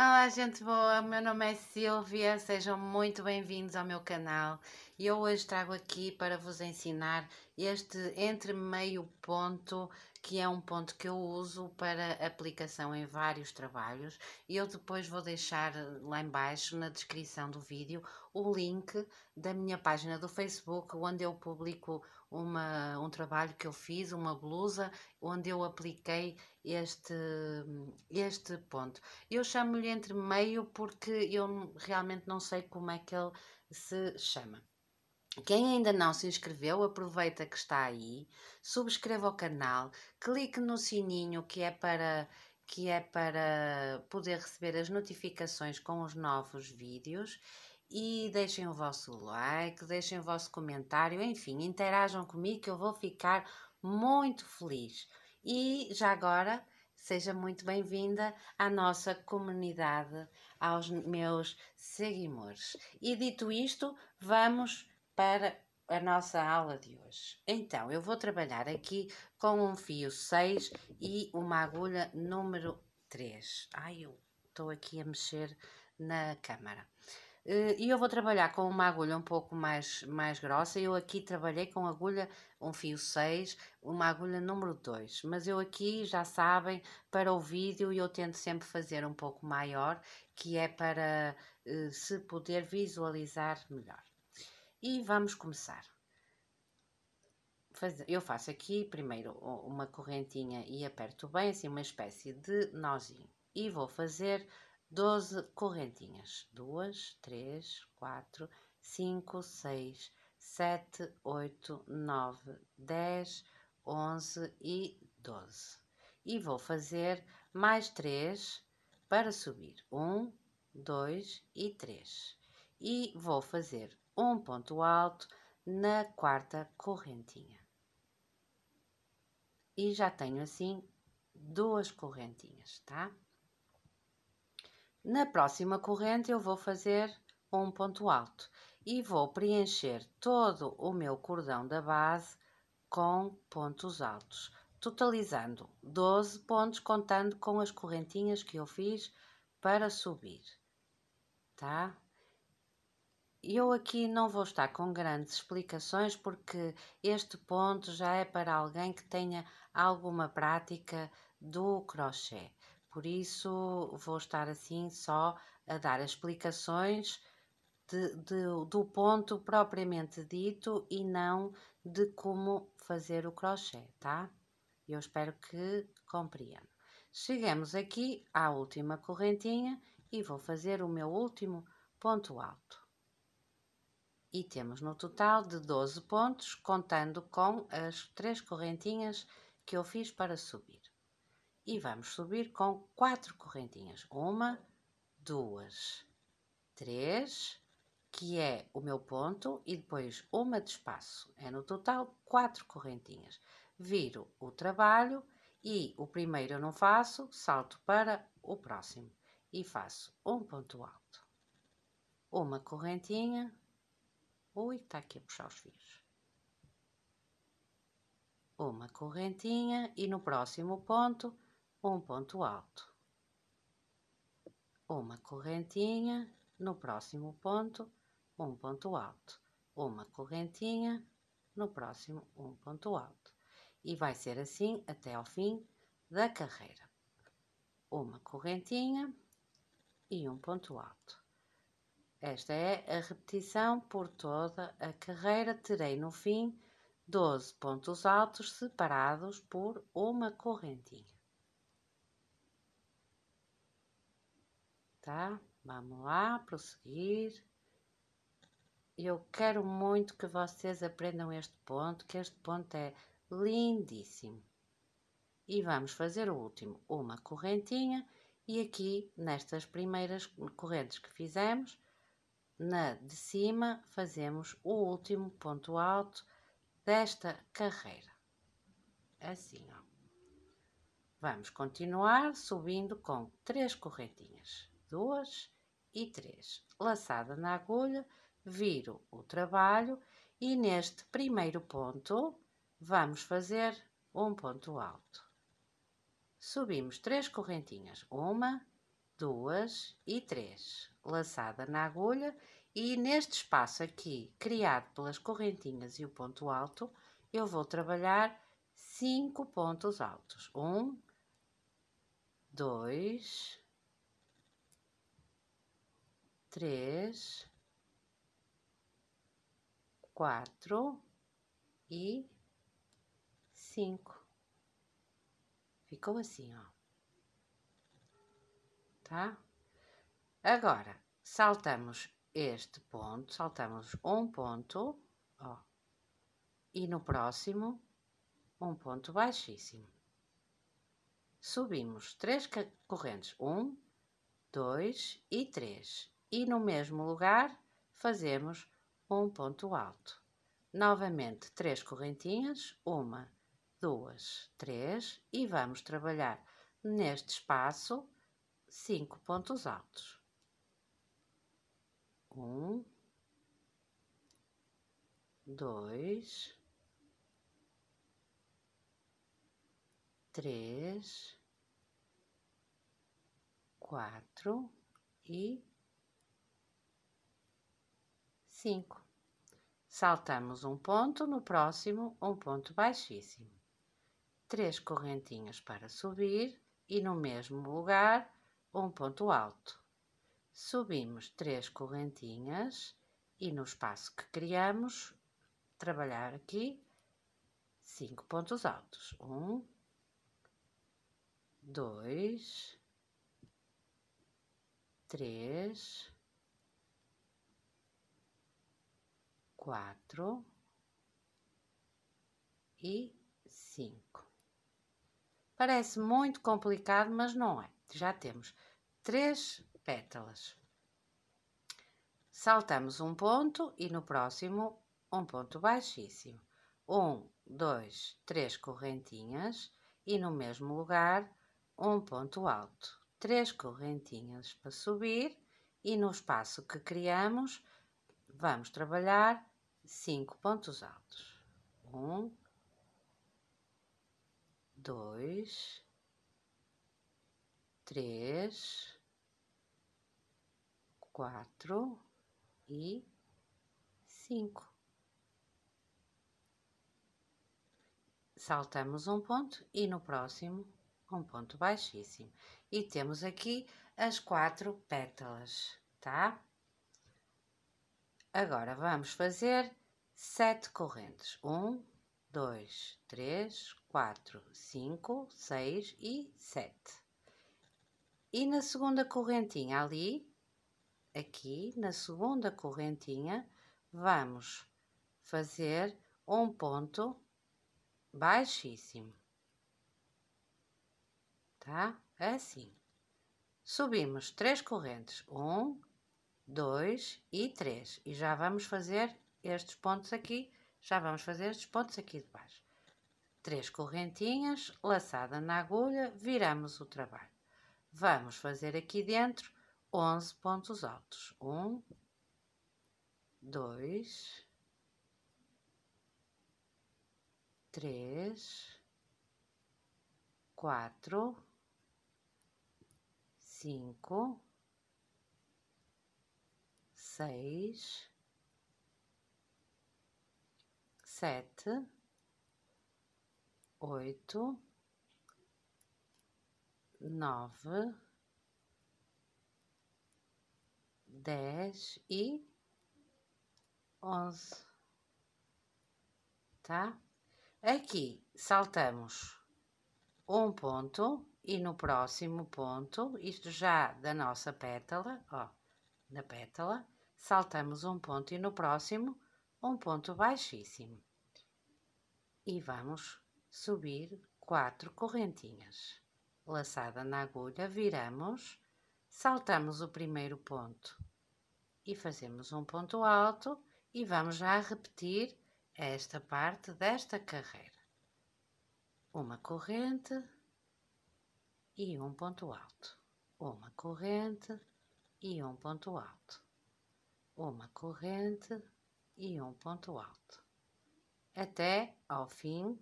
Olá, gente boa. Meu nome é Silvia. Sejam muito bem-vindos ao meu canal. E eu hoje trago aqui para vos ensinar este entre meio ponto, que é um ponto que eu uso para aplicação em vários trabalhos. E eu depois vou deixar lá embaixo na descrição do vídeo o link da minha página do Facebook, onde eu publico uma, um trabalho que eu fiz, uma blusa, onde eu apliquei este, este ponto. Eu chamo-lhe entre meio porque eu realmente não sei como é que ele se chama. Quem ainda não se inscreveu, aproveita que está aí, subscreva o canal, clique no sininho que é para que é para poder receber as notificações com os novos vídeos e deixem o vosso like, deixem o vosso comentário, enfim, interajam comigo que eu vou ficar muito feliz. E já agora, seja muito bem-vinda à nossa comunidade, aos meus seguidores. E dito isto, vamos para a nossa aula de hoje. Então, eu vou trabalhar aqui com um fio 6 e uma agulha número 3. Ai, eu estou aqui a mexer na câmara. Eh, e eu vou trabalhar com uma agulha um pouco mais, mais grossa. Eu aqui trabalhei com agulha, um fio 6, uma agulha número 2. Mas eu aqui, já sabem, para o vídeo eu tento sempre fazer um pouco maior, que é para uh, se poder visualizar melhor. E vamos começar. Eu faço aqui primeiro uma correntinha e aperto bem, assim uma espécie de nozinho. E vou fazer 12 correntinhas. 2, 3, 4, 5, 6, 7, 8, 9, 10, 11 e 12. E vou fazer mais 3 para subir. 1, 2 e 3. E vou fazer um ponto alto na quarta correntinha. E já tenho assim duas correntinhas, tá? Na próxima corrente eu vou fazer um ponto alto e vou preencher todo o meu cordão da base com pontos altos, totalizando 12 pontos contando com as correntinhas que eu fiz para subir, tá? Eu aqui não vou estar com grandes explicações porque este ponto já é para alguém que tenha alguma prática do crochê. Por isso, vou estar assim só a dar explicações de, de, do ponto propriamente dito e não de como fazer o crochê, tá? Eu espero que compreendam. Chegamos aqui à última correntinha e vou fazer o meu último ponto alto. E temos no total de 12 pontos, contando com as três correntinhas que eu fiz para subir e vamos subir com quatro correntinhas. Uma, duas, três, que é o meu ponto, e depois uma de espaço. É no total quatro correntinhas. Viro o trabalho e o primeiro eu não faço, salto para o próximo e faço um ponto alto. Uma correntinha. Ui, está aqui a puxar os fios. Uma correntinha e no próximo ponto um ponto alto, uma correntinha, no próximo ponto, um ponto alto, uma correntinha, no próximo, um ponto alto. E vai ser assim até ao fim da carreira. Uma correntinha e um ponto alto. Esta é a repetição por toda a carreira. Terei no fim 12 pontos altos separados por uma correntinha. Tá? Vamos lá, prosseguir. Eu quero muito que vocês aprendam este ponto, que este ponto é lindíssimo. E vamos fazer o último, uma correntinha, e aqui, nestas primeiras correntes que fizemos, na de cima, fazemos o último ponto alto desta carreira. Assim, ó. Vamos continuar subindo com três correntinhas duas e três. Laçada na agulha, viro o trabalho e neste primeiro ponto vamos fazer um ponto alto. Subimos três correntinhas, uma, duas e três. Laçada na agulha e neste espaço aqui, criado pelas correntinhas e o ponto alto, eu vou trabalhar cinco pontos altos. Um, dois, três, quatro e cinco. Ficou assim, ó. Tá? Agora, saltamos este ponto, saltamos um ponto, ó, e no próximo, um ponto baixíssimo. Subimos três correntes, um, dois e três, e no mesmo lugar fazemos um ponto alto. Novamente, três correntinhas, uma, duas, três, e vamos trabalhar neste espaço cinco pontos altos um, dois, três, quatro e cinco. Saltamos um ponto, no próximo um ponto baixíssimo. Três correntinhas para subir e no mesmo lugar um ponto alto subimos três correntinhas e no espaço que criamos, trabalhar aqui cinco pontos altos. Um, dois, três, quatro e cinco. Parece muito complicado, mas não é. Já temos três pétalas. Saltamos um ponto e no próximo um ponto baixíssimo. Um, dois, três correntinhas e no mesmo lugar um ponto alto. Três correntinhas para subir e no espaço que criamos vamos trabalhar cinco pontos altos. Um, dois, três, quatro e cinco. Saltamos um ponto e no próximo um ponto baixíssimo. E temos aqui as quatro pétalas, tá? Agora vamos fazer sete correntes. Um, dois, três, quatro, cinco, seis e sete. E na segunda correntinha ali, aqui na segunda correntinha, vamos fazer um ponto baixíssimo, tá? Assim. Subimos três correntes, um, dois e três, e já vamos fazer estes pontos aqui, já vamos fazer estes pontos aqui de baixo. Três correntinhas, laçada na agulha, viramos o trabalho. Vamos fazer aqui dentro 11 pontos altos. Um, dois, três, quatro, cinco, seis, sete, oito, nove dez e onze, tá? Aqui saltamos um ponto e no próximo ponto, isto já da nossa pétala, ó, na pétala, saltamos um ponto e no próximo um ponto baixíssimo. E vamos subir quatro correntinhas. Laçada na agulha, viramos, saltamos o primeiro ponto e fazemos um ponto alto e vamos já repetir esta parte desta carreira. Uma corrente e um ponto alto. Uma corrente e um ponto alto. Uma corrente e um ponto alto. Até ao fim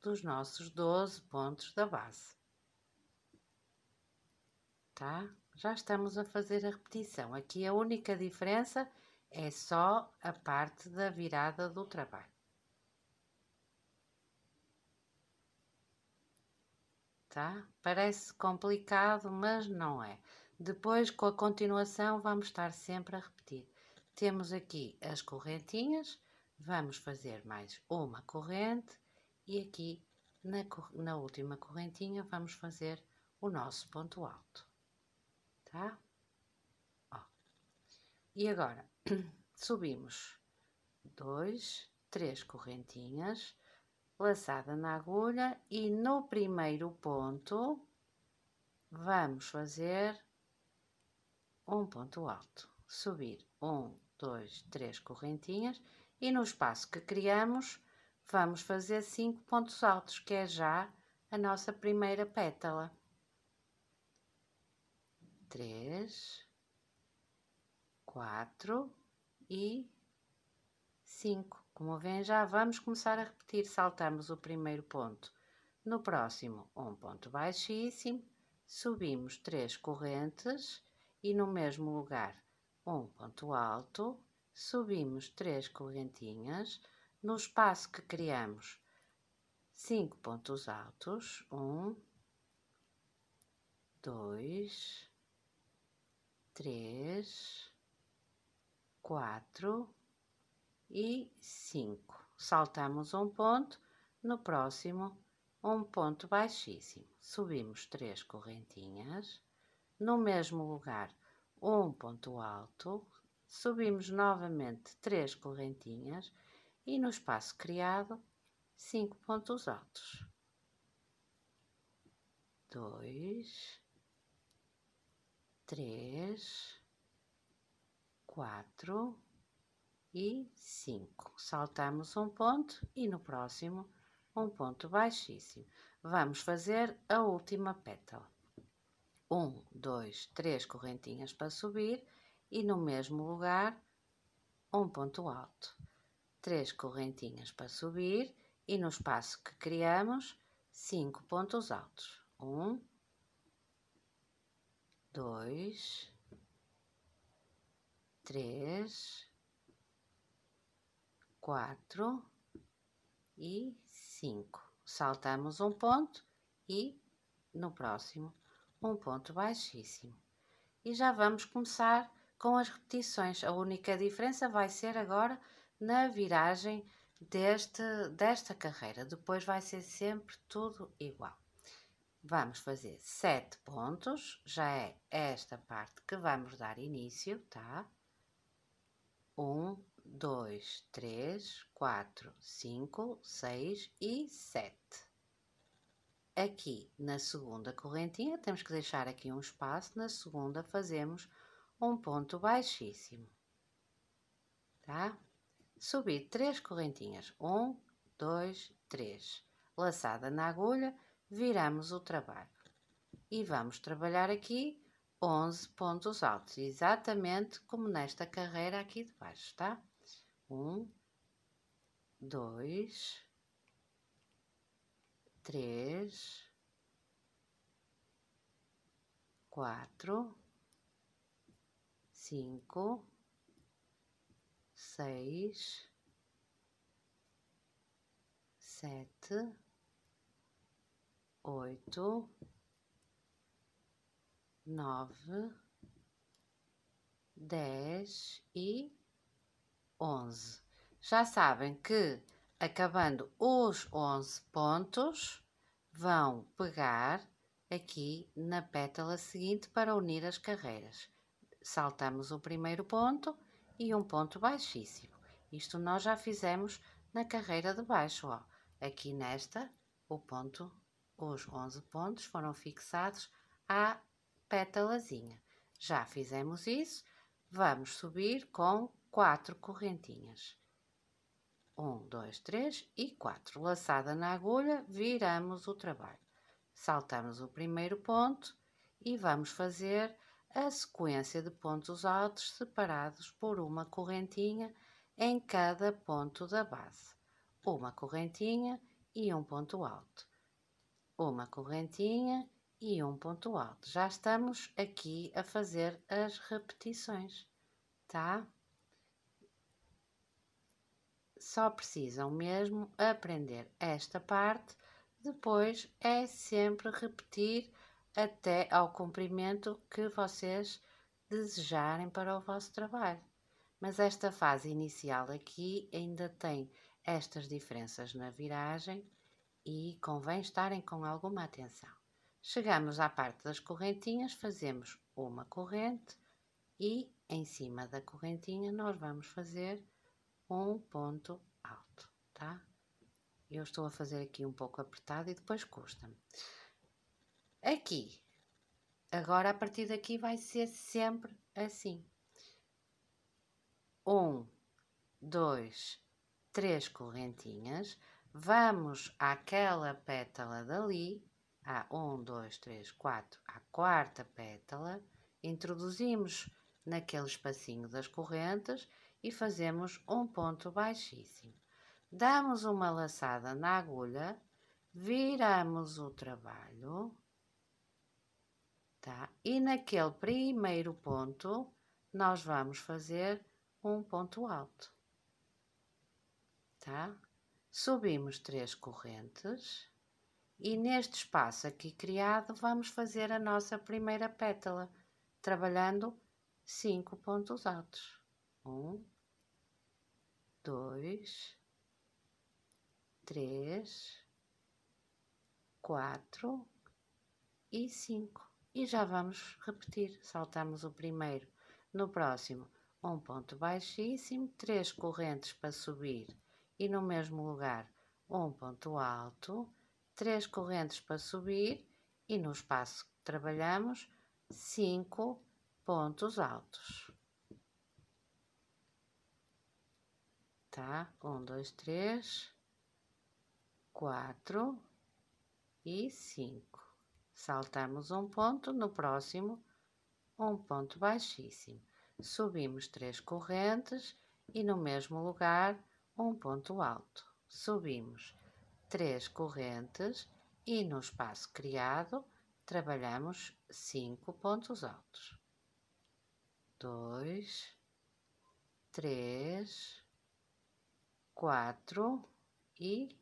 dos nossos 12 pontos da base. Tá? já estamos a fazer a repetição. Aqui a única diferença é só a parte da virada do trabalho. Tá? Parece complicado, mas não é. Depois, com a continuação, vamos estar sempre a repetir. Temos aqui as correntinhas, vamos fazer mais uma corrente e aqui na, na última correntinha vamos fazer o nosso ponto alto, tá? Ó. E agora, subimos dois, três correntinhas, laçada na agulha e no primeiro ponto vamos fazer um ponto alto, subir um, dois, três correntinhas e no espaço que criamos vamos fazer cinco pontos altos, que é já a nossa primeira pétala. Três, quatro e cinco. Como vêem, já vamos começar a repetir. Saltamos o primeiro ponto. No próximo, um ponto baixíssimo, subimos três correntes e no mesmo lugar, um ponto alto, subimos três correntinhas, no espaço que criamos, cinco pontos altos, um, dois, três, quatro e cinco. Saltamos um ponto, no próximo, um ponto baixíssimo. Subimos três correntinhas, no mesmo lugar, um ponto alto, subimos novamente três correntinhas e no espaço criado, cinco pontos altos. Dois, três, quatro e cinco. Saltamos um ponto e no próximo um ponto baixíssimo. Vamos fazer a última pétala. Um, dois, três correntinhas para subir e no mesmo lugar um ponto alto três correntinhas para subir e no espaço que criamos, cinco pontos altos. Um, dois, três, quatro e cinco. Saltamos um ponto e no próximo um ponto baixíssimo. E já vamos começar com as repetições. A única diferença vai ser agora na viragem deste, desta carreira. Depois vai ser sempre tudo igual. Vamos fazer sete pontos, já é esta parte que vamos dar início, tá? Um, dois, três, quatro, cinco, seis e sete. Aqui na segunda correntinha, temos que deixar aqui um espaço, na segunda fazemos um ponto baixíssimo, tá? subir três correntinhas, um, dois, três, laçada na agulha, viramos o trabalho e vamos trabalhar aqui 11 pontos altos, exatamente como nesta carreira aqui de baixo, tá? Um, dois, três, quatro, cinco, seis, sete, oito, nove, dez e onze. Já sabem que acabando os onze pontos, vão pegar aqui na pétala seguinte para unir as carreiras. Saltamos o primeiro ponto e um ponto baixíssimo. Isto nós já fizemos na carreira de baixo, ó. Aqui nesta, o ponto, os 11 pontos foram fixados à pétalazinha. Já fizemos isso, vamos subir com quatro correntinhas. Um, dois, três e quatro. Laçada na agulha, viramos o trabalho. Saltamos o primeiro ponto e vamos fazer a sequência de pontos altos separados por uma correntinha em cada ponto da base. Uma correntinha e um ponto alto. Uma correntinha e um ponto alto. Já estamos aqui a fazer as repetições, tá? Só precisam mesmo aprender esta parte, depois é sempre repetir até ao comprimento que vocês desejarem para o vosso trabalho. Mas esta fase inicial aqui ainda tem estas diferenças na viragem e convém estarem com alguma atenção. Chegamos à parte das correntinhas, fazemos uma corrente e em cima da correntinha nós vamos fazer um ponto alto, tá? Eu estou a fazer aqui um pouco apertado e depois custa-me. Aqui, agora a partir daqui vai ser sempre assim. Um, dois, três correntinhas. Vamos àquela pétala dali a 1, 2, 3, 4, a quarta pétala, introduzimos naquele espacinho das correntes e fazemos um ponto baixíssimo. Damos uma laçada na agulha, viramos o trabalho, tá? E naquele primeiro ponto, nós vamos fazer um ponto alto, tá? Subimos três correntes e neste espaço aqui criado, vamos fazer a nossa primeira pétala, trabalhando cinco pontos altos. Um, dois, três, quatro e cinco. E já vamos repetir. Saltamos o primeiro. No próximo, um ponto baixíssimo, três correntes para subir e no mesmo lugar um ponto alto três correntes para subir e no espaço que trabalhamos, cinco pontos altos. Tá? Um, dois, três, quatro e cinco. Saltamos um ponto, no próximo, um ponto baixíssimo. Subimos três correntes e no mesmo lugar, um ponto alto. Subimos três correntes e no espaço criado trabalhamos cinco pontos altos. Dois, três, quatro e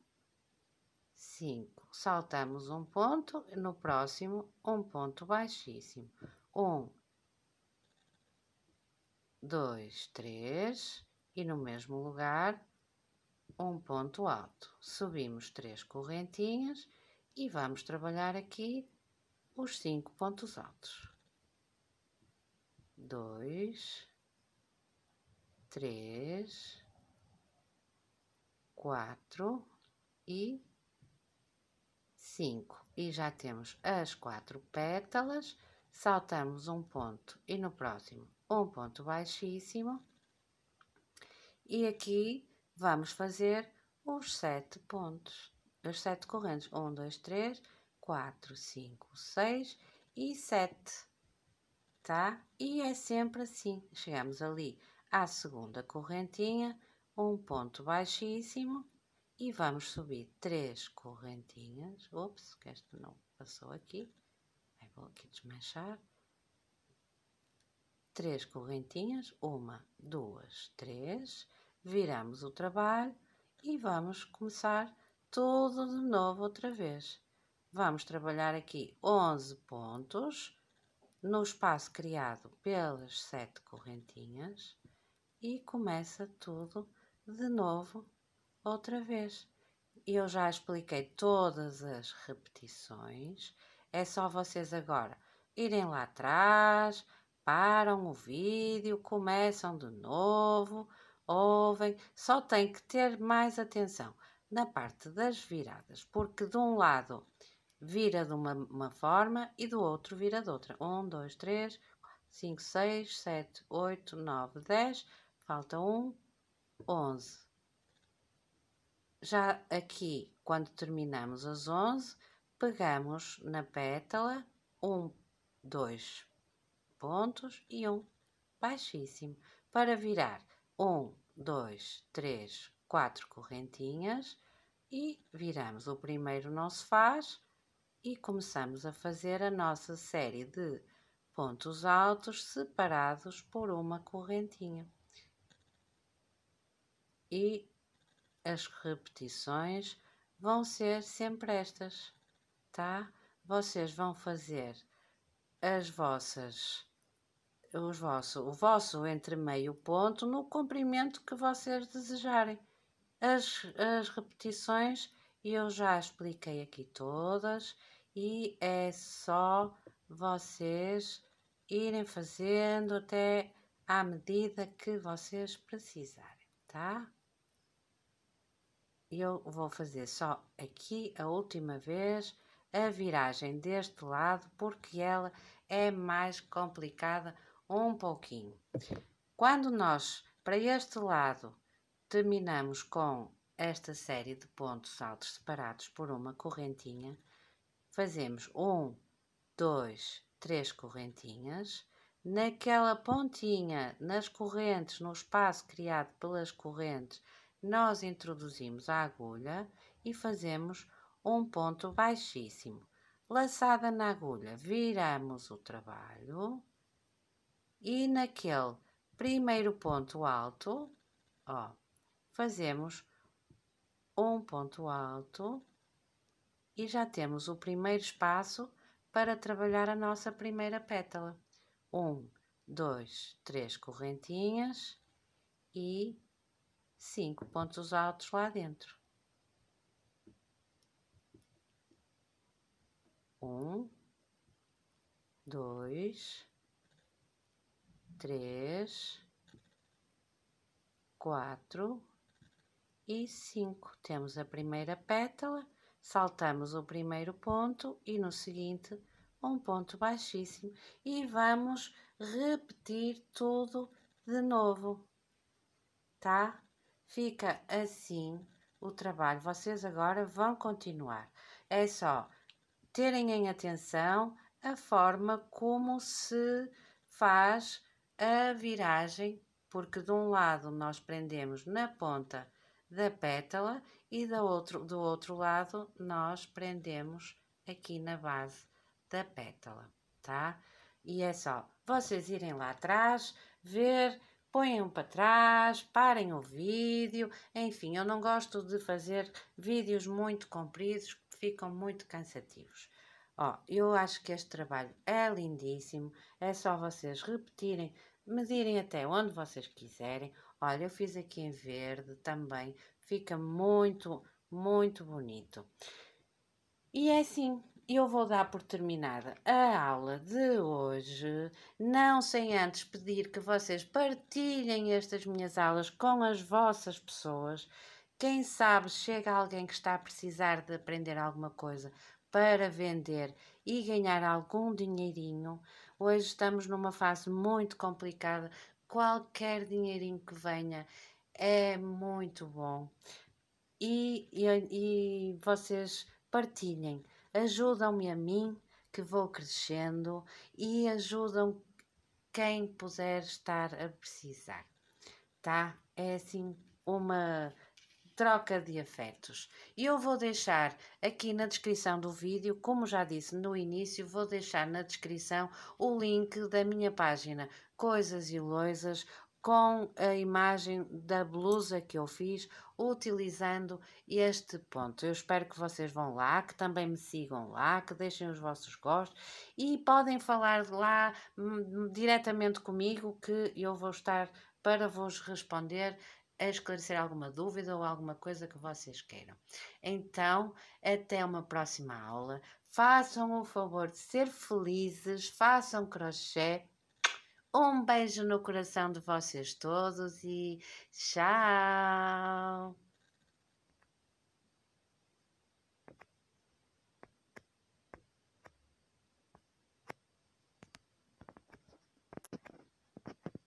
cinco. Saltamos um ponto, no próximo um ponto baixíssimo. Um, dois, três e no mesmo lugar um ponto alto. Subimos três correntinhas e vamos trabalhar aqui os cinco pontos altos. Dois, três, quatro e cinco. E já temos as quatro pétalas, saltamos um ponto e no próximo um ponto baixíssimo. E aqui vamos fazer os sete pontos, as sete correntes. Um, dois, três, quatro, cinco, seis e sete, tá? E é sempre assim. Chegamos ali à segunda correntinha, um ponto baixíssimo e vamos subir três correntinhas. Ops, que esta não passou aqui. Aí vou aqui desmanchar. Três correntinhas, uma, duas, três viramos o trabalho e vamos começar tudo de novo outra vez. Vamos trabalhar aqui 11 pontos no espaço criado pelas sete correntinhas e começa tudo de novo outra vez. Eu já expliquei todas as repetições, é só vocês agora irem lá atrás, param o vídeo, começam de novo, ouvem, só tem que ter mais atenção na parte das viradas, porque de um lado vira de uma, uma forma e do outro vira de outra. Um, dois, três, cinco, seis, sete, oito, nove, dez, falta um, onze. Já aqui, quando terminamos as onze, pegamos na pétala um, dois pontos e um baixíssimo para virar um, dois, três, quatro correntinhas e viramos. O primeiro não se faz e começamos a fazer a nossa série de pontos altos separados por uma correntinha. E as repetições vão ser sempre estas, tá? Vocês vão fazer as vossas os vosso, o vosso entre meio ponto no comprimento que vocês desejarem. As, as repetições eu já expliquei aqui todas e é só vocês irem fazendo até à medida que vocês precisarem, tá? Eu vou fazer só aqui a última vez a viragem deste lado porque ela é mais complicada um pouquinho. Quando nós para este lado terminamos com esta série de pontos altos separados por uma correntinha, fazemos um, dois, três correntinhas. Naquela pontinha, nas correntes, no espaço criado pelas correntes, nós introduzimos a agulha e fazemos um ponto baixíssimo. Laçada na agulha, viramos o trabalho e naquele primeiro ponto alto, ó, fazemos um ponto alto e já temos o primeiro espaço para trabalhar a nossa primeira pétala. Um, dois, três correntinhas e cinco pontos altos lá dentro. Um, dois, três, quatro e cinco. Temos a primeira pétala, saltamos o primeiro ponto e no seguinte um ponto baixíssimo e vamos repetir tudo de novo, tá? Fica assim o trabalho. Vocês agora vão continuar. É só terem em atenção a forma como se faz a viragem, porque de um lado nós prendemos na ponta da pétala e do outro, do outro lado nós prendemos aqui na base da pétala, tá? E é só vocês irem lá atrás, ver ponham para trás, parem o vídeo. Enfim, eu não gosto de fazer vídeos muito compridos que ficam muito cansativos. Ó, eu acho que este trabalho é lindíssimo. É só vocês repetirem, medirem até onde vocês quiserem. Olha, eu fiz aqui em verde também. Fica muito, muito bonito. E é assim, eu vou dar por terminada a aula de hoje, não sem antes pedir que vocês partilhem estas minhas aulas com as vossas pessoas. Quem sabe chega alguém que está a precisar de aprender alguma coisa para vender e ganhar algum dinheirinho. Hoje estamos numa fase muito complicada. Qualquer dinheirinho que venha é muito bom. E, e, e vocês partilhem ajudam-me a mim, que vou crescendo, e ajudam quem puder estar a precisar, tá? É assim uma troca de afetos. E eu vou deixar aqui na descrição do vídeo, como já disse no início, vou deixar na descrição o link da minha página Coisas e Loisas, com a imagem da blusa que eu fiz utilizando este ponto. Eu espero que vocês vão lá, que também me sigam lá, que deixem os vossos gostos e podem falar lá hum, diretamente comigo que eu vou estar para vos responder a esclarecer alguma dúvida ou alguma coisa que vocês queiram. Então, até uma próxima aula. Façam o favor de ser felizes, façam crochê um beijo no coração de vocês todos e tchau!